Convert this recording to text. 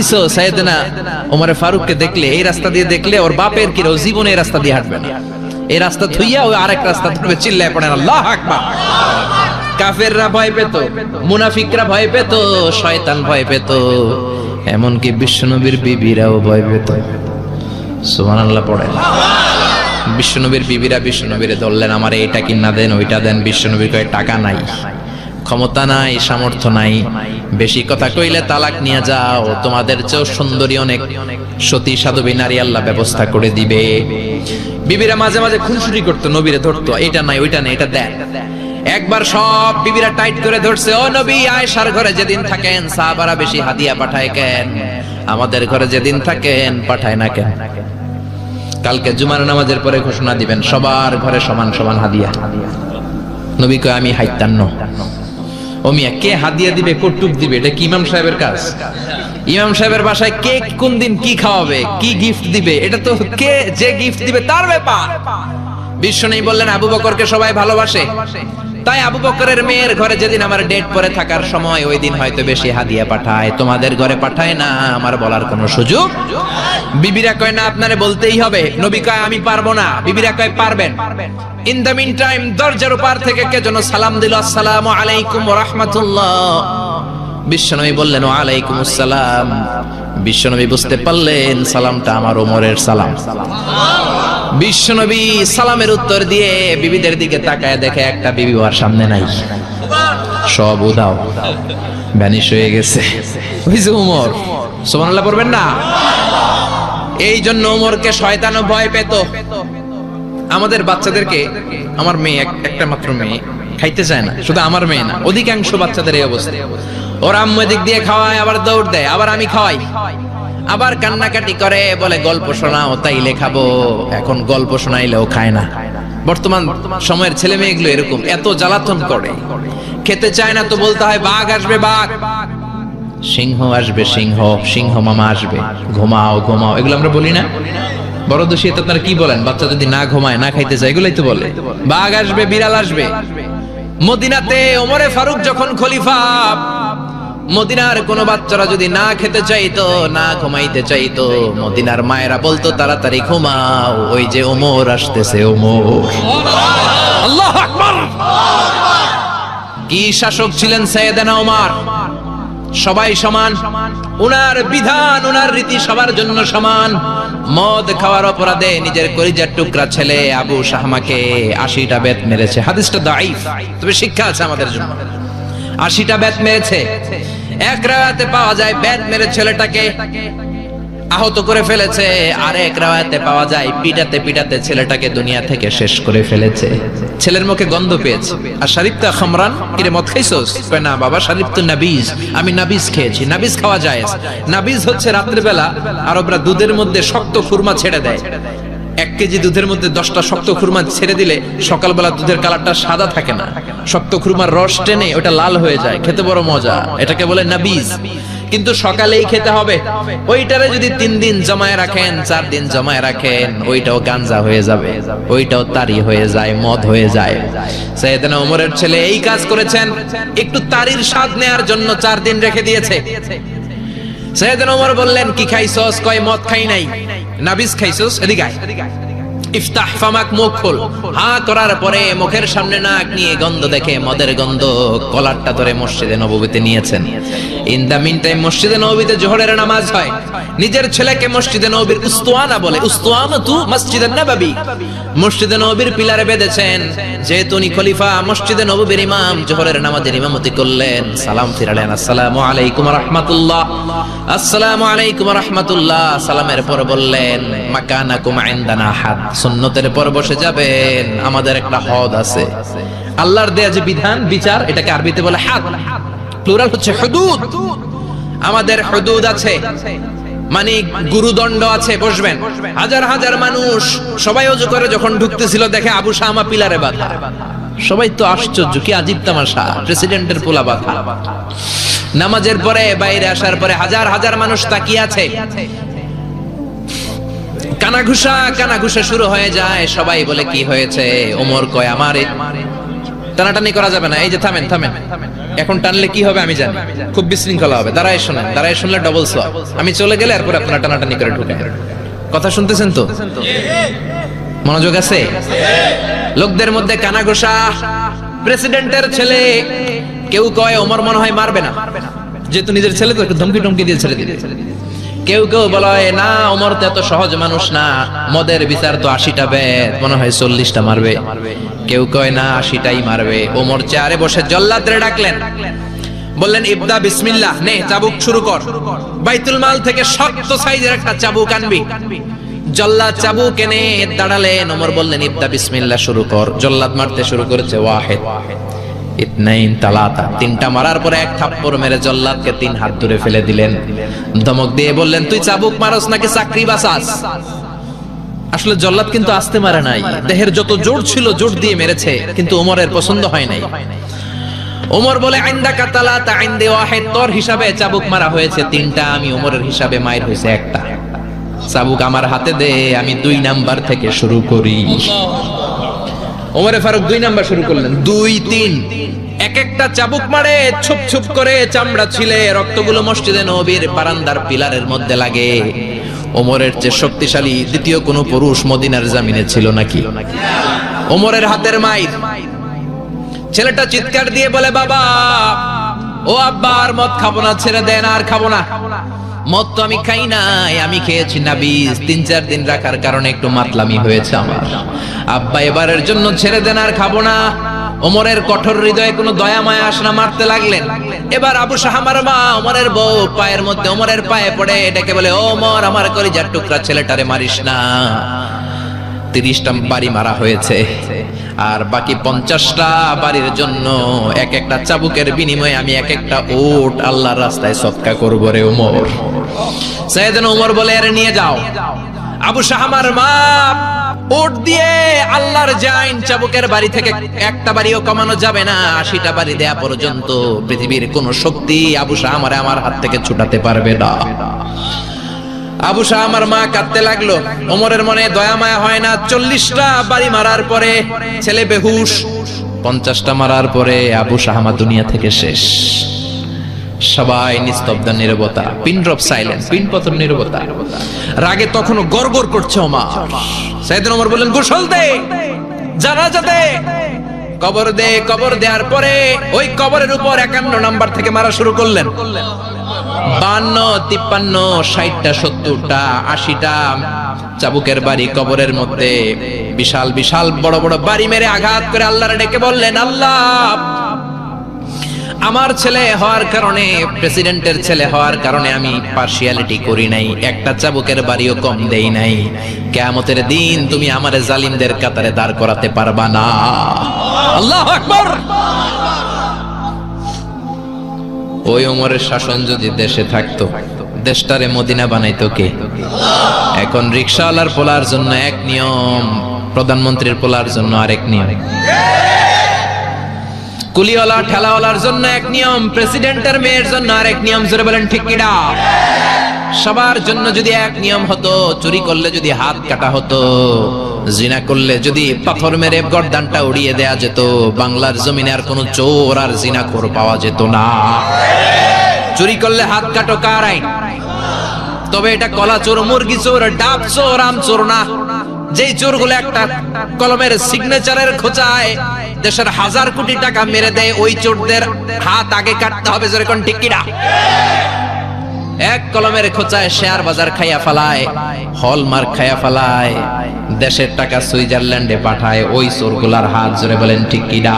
দেখতেছো সাইয়েদনা ওমরে ফারুককে দেখলে, এই রাস্তা দিয়ে দেখলে ওর বাপের কি জীবনে এই রাস্তা দিয়ে হাঁটবে না। এই রাস্তা থুইয়া ওই আরেক রাস্তা ধরবে, চিল্লায় পড়েন আল্লাহ আকবার। কাফেররা ভয় পেত, মুনাফিকরা ভয় পেত, শয়তান ভয় পেত, এমনকি বিশ্বনবীর বিবিরাও ভয় পেত। সুবহানাল্লাহ, পড়েন। বিশ্বনবীর বিবিরা বিশ্বনবীরে ধরলেন, আমার এইটা কিনা দেন, ওইটা দেন। বিশ্বনবীর কয়, টাকা নাই, ক্ষমতা নাই, সামর্থ্য নাই। বেশি কথা কইলে তালাক নিয়ে যাও, তোমাদের চেয়েও সুন্দরী অনেক। সতী সাধবী নারী আল্লাহ ব্যবস্থা করে দিবে। বিবিরা মাঝে মাঝে খুনসুটি করতো, নবীরে ধরতো এটা নাই, ওইটা নাই, এটা দেন। একবার সব বিবিরা টাইট করে ধরছে, ও নবী, আয়েশার ঘরে যেদিন থাকেন, সাহাবারা বেশি হাদিয়া পাঠায় কেন? আমাদের ঘরে যেদিন থাকেন, পাঠায় না কেন? কালকে জুমার নামাজের পরে ঘোষণা দিবেন, সবার ঘরে সমান সমান হাদিয়া। নবী কয়, আমি হাইতান্ন ও মিয়া, কে হাদিয়া দিবে কটুক দিবে? এটা কি ইমাম সাহেবের কাজ? ইমাম সাহেবের বাসায় কে কোন দিন কি খাওয়াবে, কি গিফট দিবে? এটা তো কে যে গিফট দিবে তার ব্যাপার। বিশ্ব নেই বললেন, আবু বকরকে সবাই ভালোবাসে। তাই আবু বকরের মেয়ের ঘরে যেদিন আমার ডেট পরে থাকার সময়, ওই দিন হয়তো বেশি হাদিয়া পাঠায়। তোমাদের ঘরে পাঠায় না, আমার বলার কোনো সুযোগ? বিবিরা কয়, না, আপনারে বলতেই হবে। নবী কয়, আমি পারব না। বিবিরা কয়, পারবেন। ইন দ্য মিন টাইম দরজার পার থেকে কে যেন সালাম দিল, আসসালামু আলাইকুম ওয়া রাহমাতুল্লাহ। বিশ্বনবী বললেন ওয়ালাইকুম আসসালাম। বিশ্বনবী বুঝতে পারলেন, সালামটা আমার ওমরের সালাম। বিশ্বনবী সালামের উত্তর দিয়ে বিবিদের দিকে তাকায় দেখে একটা বিবি ওর সামনে নাই। সব উদাও ভ্যানিশ হয়ে গেছে। উমর, সুবহানাল্লাহ পড়বেন না? এই জন্য উমরকে শয়তানও ভয় পেত। আমাদের বাচ্চাদেরকে, আমার মেয়ে এক- একটা মাত্র মেয়ে, খাইতে চায় না, শুধু আমার মেয়ে না, অধিকাংশ বাচ্চাদের এই অবস্থা। ওরা আম্মু দিক দিয়ে খাওয়ায়, আবার দৌড় দেয়, আবার আমি খাওয়াই। আবার কান্নাকাটি করে, বলে, গল্প শোনাও তাইলে খাব এখন গল্প শোনাইলেও খায় না। বর্তমান সময়ের ছেলে মেয়েগুলো এরকম, এত জ্বালাতন করে। খেতে চায় না তো বলতে হয়, বাঘ আসবে, বাঘ। সিংহ আসবে, সিংহ সিংহ মামা আসবে। ঘুমাও ঘুমাও। এগুলো আমরা বলি না। বড় দোষী তো আপনারা কি বলেন? বাচ্চা যদি না ঘুমায়, না খাইতে চায়, এগুলাই তো বলে। বাঘ আসবে, বিড়াল আসবে। মদিনাতে ওমরে ফারুক যখন খলিফা মদিনার কোন বাচ্চারা যদি না খেতে চাইতো না ঘুমাইতে চাইতো মদিনার মায়েরা বলতো তাড়াতাড়ি ঘুমাও ওই যে ওমর আসতেছে ওমর। আল্লাহ আকবার। কি শাসক ছিলেন সৈয়দানা ওমর? সবাই সমান? উনার বিধান উনার রীতি সবার জন্য সমান। মদ খাওয়ার অপরাধে নিজের কলিজার টুকরা ছেলে আবু শাহমাকে আশিটা বেত মেরেছে। হাদিসটা দাইফ তবে শিক্ষা আছে আমাদের জন্য। আশিটা বেত মেরেছে। এক রাতে পাওয়া যায় বেত মেরে ছেলেটাকে। আহত করে ফেলেছে। আর এক রাওয়াতে পাওয়া যায় পিটাতে পিটাতে ছেলেটাকে দুনিয়া থেকে শেষ করে ফেলেছে। ছেলের মুখে গন্ধ পেয়েছে। আর শারিফতা খামরান? কিরে, মদ খাইছস? না বাবা, শারিফ তো নাবিজ। আমি নাবিজ খেয়েছি। নাবিজ খাওয়া যায় নাবিজ হচ্ছে রাত্রিবেলা আরবরা দুধের মধ্যে শক্ত খুরমা ছেড়ে দেয়। এক কেজি দুধের মধ্যে দশটা শক্ত খুরমা ছেড়ে দিলে সকালবেলা দুধের কালারটা সাদা থাকে না। শক্ত খুরমার রস টেনে ওটা লাল হয়ে যায়, খেতে বড় মজা। এটাকে বলে নাবিজ। কিন্তু সকালেই খেতে হবে। ওইটারে যদি তিন দিন জমায় রাখেন, চার দিন জমায় রাখেন, ওইটাও গাঞ্জা হয়ে যাবে। ওইটাও তারি হয়ে যায়, মদ হয়ে যায়। সৈয়দনা ওমরের ছেলে এই কাজ করেছেন। একটু তারির স্বাদ নেয়ার জন্য চার দিন রেখে দিয়েছে। সৈয়দনা ওমর বললেন, কি খাইছস কয়, মদ খাই নাই। নাবিজ খাইছস? এদিকে আয়। ইফতাহ ফামাক মুখ খোল। হা করার পরে মুখের সামনে নাক নিয়ে গন্ধ দেখে মদের গন্ধ কলারটা ধরে মসজিদে নববীতে নিয়েছেন। ইন দা মিন টাইম মসজিদে নববীতে জোহরের নামাজ হয়। নিজের ছেলেকে মসজিদে নববীর উস্তুয়ানা বলে। উস্তুয়ানা তু মসজিদে নববী। মসজিদে নবীর পিলারে বেঁধেছেন। যেহেতু উনি খলিফা, মসজিদে নববীর ইমাম, জোহরের নামাজের ইমামতি করলেন। সালাম ফিরালেন, আসসালামু আলাইকুম রাহমাতুল্লাহ। আসসালামু আলাইকুম রাহমাতুল্লাহ। সালামের পর বললেন, মাকানাকুম ইনদানা হাদ সুন্নতের পর বসে যাবেন। আমাদের একটা হদ আছে। আল্লাহর দেয়া যে বিধান, বিচার, এটাকে আরবিতে বলে হাদ। প্লুরাল হচ্ছে হুদুদ। আমাদের হুদুদ আছে। মানে গুরুদণ্ড আছে, বসবেন। হাজার হাজার মানুষ সবাই অজু করে যখন ঢুকতেছিল, দেখে আবু শামা পিলারে বাধা। সবাই তো আশ্চর্য, কি আজীব তামাশা, প্রেসিডেন্টের পোলা বাধা। নামাজের পরে, বাইরে আসার পরে হাজার হাজার মানুষ তাকিয়ে আছে। কানাঘুষা কানাঘুষা শুরু হয়ে যায়, সবাই বলে, কি হয়েছে? ওমর কয়, আমার। টানাটানি করা যাবে না। এই যে থামেন থামেন। এখন টানলে কি হবে আমি জানি। খুব বিশৃঙ্খলা হবে। দাঁড়ায় শোনেন, দাঁড়ায় শুনলে ডবল সোয়াব আমি চলে গেলে এরপর আপনারা টানাটানি করে ঢুকে কথা শুনতেছেন তো? মনোযোগ আছে? লোকদের মধ্যে কানাঘোষা। প্রেসিডেন্টের ছেলে কেউ কয়, ওমর মনে হয় মারবে না। যেহেতু নিজের ছেলে তো একটু ধমকি টমকি দিয়ে ছেড়ে দিবে। কেউ কেউ বলে না, ওমর তো এত সহজ মানুষ না। মদের বিচার তো আশিটা বেদ। মনে হয় চল্লিশটা মারবে। কেউ কয়, না, আশিটাই মারবে। ওমর চেয়ারে বসে জল্লাদরে ডাকলেন। বললেন, ইবদা, বিসমিল্লাহ, নে, চাবুক শুরু কর। বাইতুল মাল থেকে শক্ত সাইজের একটা চাবুক আনবি। জল্লাদ চাবুক এনে দাঁড়ালেন। ওমর বললেন, ইবদা, বিসমিল্লাহ, শুরু কর। জল্লাদ মারতে শুরু করেছে, ওয়াহেদ। ইতনাইন তালাতা, তিনটা মারার পরে এক থাপ্পড় মেরে জল্লাদকে তিন হাত দূরে ফেলে দিলেন। ধমক দিয়ে বললেন, তুই চাবুক মারস নাকি চাকরি বাসাস আসলে জল্লাদ কিন্তু আসতে মারে নাই। দেহের যত জোর ছিল জোর দিয়ে মেরেছে, কিন্তু ওমরের পছন্দ হয় নাই। ওমর বলে, আইন্দা কাতালা তা আইন্দে ওয়াহেদ। তোর হিসাবে চাবুক মারা হয়েছে তিনটা, আমি ওমরের হিসাবে মায়ের হয়েছে একটা। চাবুক আমার হাতে দে, আমি দুই নাম্বার থেকে শুরু করি। ওমরে ফারুক দুই নাম্বার শুরু করলেন। দুই, তিন। এক একটা চাবুক মারে, ছুপ ছুপ করে চামড়া ছিলে, রক্তগুলো মসজিদে নবীর বারান্দার পিলারের মধ্যে লাগে। ওমরের চেয়ে শক্তিশালী দ্বিতীয় কোনো পুরুষ মদিনার জামিনে ছিল নাকি? ওমরের হাতের মাইর। ছেলেটা চিৎকার দিয়ে বলে, বাবা, ও আব্বা, আর মদ খাব না, ছেড়ে দেন, আর খাব না। মদ তো আমি খাই নাই, আমি খেয়েছি না বীজ তিন, চার দিন রাখার কারণে একটু মাতলামি হয়েছে আমার। আব্বা এবারের জন্য ছেড়ে দেন, আর খাব না। ওমরের কঠোর হৃদয়ে কোনো দয়া মায়া আসনা মারতে লাগলেন। এবার আবু শাহামার মা ওমরের বউ পায়ের মধ্যে ওমরের পায়ে পড়ে এটাকে বলে ওমর, আমার কলিজার টুকরা ছেলেটারে মারিস না। তিরিশটা বাড়ি মারা হয়েছে, আর বাকি পঞ্চাশটা বাড়ির জন্য এক একটা চাবুকের বিনিময়ে আমি এক একটা ওট আল্লাহর রাস্তায় সৎকা করব রে উমর সৈয়দন উমর বলে, এর নিয়ে যাও। আবু শাহামার মা ওট দিয়ে আল্লাহর জাইন চাবুকের বাড়ি থেকে একটা বাড়িও কমানো যাবে না, আশিটা বাড়ি দেয়া পর্যন্ত পৃথিবীর কোন শক্তি আবু শাহামারে আমার হাত থেকে ছুটাতে পারবে না। আবু শাহ আমার মা কাঁদতে লাগল। ওমরের মনে দয়া মায়া হয় না, চল্লিশটা বাড়ি মারার পরে ছেলে বেহুশ, পঞ্চাশটা মারার পরে আবু শাহামা দুনিয়া থেকে শেষ। সবাই নিস্তব্ধ, নিরবতা, পিন ড্রপ সাইলেন্স পিন পতন, নিরবতা। রাগে তখনও গড়গড় করছে ওমা সাইদিন ওমর বললেন, গোসল দে, জানাজা দে, কবর দে, কবর দেওয়ার পরে ওই কবরের উপর একান্ন নাম্বার থেকে মারা শুরু করলেন। বান্ন, তিপ্পান্ন, ষাটটা, সত্তরটা, আশিটা চাবুকের বাড়ি কবরের মধ্যে বিশাল বিশাল বড় বড় বাড়ি মেরে আঘাত করে আল্লাহরে ডেকে বললেন, আল্লাহ, আমার ছেলে হওয়ার কারণে, প্রেসিডেন্টের ছেলে হওয়ার কারণে আমি পার্সিয়ালিটি করি নাই, একটা চাবুকের বাড়িও কম দেই নাই কেয়ামতের দিন তুমি আমার জালিমদের কাতারে দাঁড় করাতে পারবা না। আল্লাহ আকবর। ওই ওমরের শাসন যদি দেশে থাকতো, দেশটারে মদিনা বানাইতো কে? এখন রিক্সাওয়ালার পোলার জন্য এক নিয়ম, প্রধানমন্ত্রীর পোলার জন্য আরেক নিয়ম। কুলিওয়ালা, ঠেলাওয়ালার জন্য এক নিয়ম, প্রেসিডেন্টের মেয়ের জন্য আরেক নিয়ম, জোরে বলেন ঠিক কিনা? সবার জন্য যদি এক নিয়ম হতো, চুরি করলে যদি হাত কাটা হতো, জিনা করলে যদি পাথর মেরে গর্দানটা উড়িয়ে দেয়া যেত, বাংলার জমিনে আর কোনো চোর আর জিনা কর পাওয়া যেত না। চুরি করলে হাত কাটো কার আইন? তবে এটা কলা চোর, মুরগি চোর, ডাব চোর, আম চোর না। যেই চোরগুলো একটা কলমের সিগনেচারের খোঁচায়, দেশের হাজার কোটি টাকা মেরে দেয়, ওই চোরদের হাত আগে কাটতে হবে যেরকম টিকিটা এক কলমের খোঁচায় শেয়ার বাজার খাইয়া ফেলায়, হলমার্ক খাইয়া ফেলায়, দেশের টাকা সুইজারল্যান্ডে পাঠায়, ওই চোরগুলার হাত জোরে বলেন ঠিক কিনা?